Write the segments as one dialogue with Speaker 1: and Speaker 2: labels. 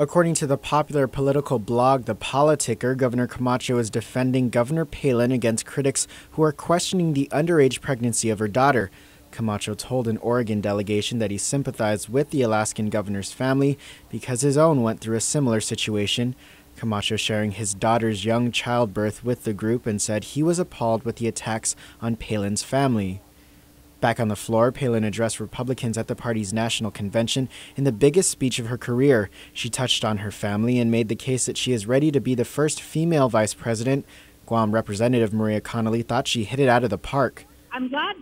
Speaker 1: According to the popular political blog The Politicker, Governor Camacho is defending Governor Palin against critics who are questioning the underage pregnancy of her daughter. Camacho told an Oregon delegation that he sympathized with the Alaskan governor's family because his own went through a similar situation. Camacho sharing his daughter's young childbirth with the group and said he was appalled with the attacks on Palin's family. Back on the floor, Palin addressed Republicans at the party's national convention in the biggest speech of her career. She touched on her family and made the case that she is ready to be the first female vice president. Guam Representative Maria Connolly thought she hit it out of the park.
Speaker 2: I'm glad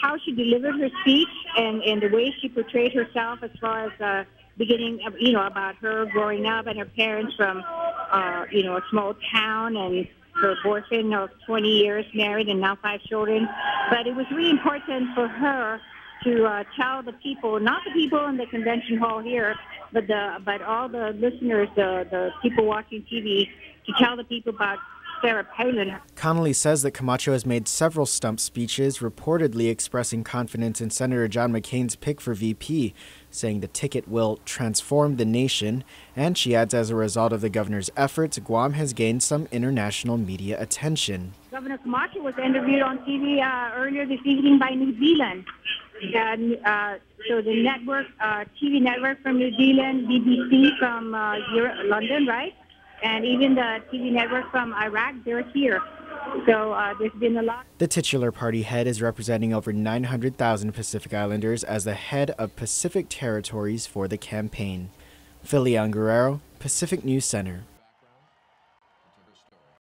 Speaker 2: how she delivered her speech and, and the way she portrayed herself as far as uh, beginning, you know, about her growing up and her parents from, uh, you know, a small town and her boyfriend of 20 years married and now five children. But it was really important for her to uh, tell the people, not the people in the convention hall here, but the but all the listeners, the the people watching TV, to tell the people about Sarah Palin.
Speaker 1: Connolly says that Camacho has made several stump speeches, reportedly expressing confidence in Senator John McCain's pick for VP, saying the ticket will transform the nation. And she adds, as a result of the governor's efforts, Guam has gained some international media attention.
Speaker 2: Governor Camacho was interviewed on TV uh, earlier this evening by New Zealand. And, uh, so the network, uh, TV network from New Zealand, BBC from uh, Europe, London, right? And even the TV network from Iraq, they're here. So uh, there's been a lot.
Speaker 1: The titular party head is representing over 900,000 Pacific Islanders as the head of Pacific Territories for the campaign. Phill Leon Guerrero, Pacific News Center.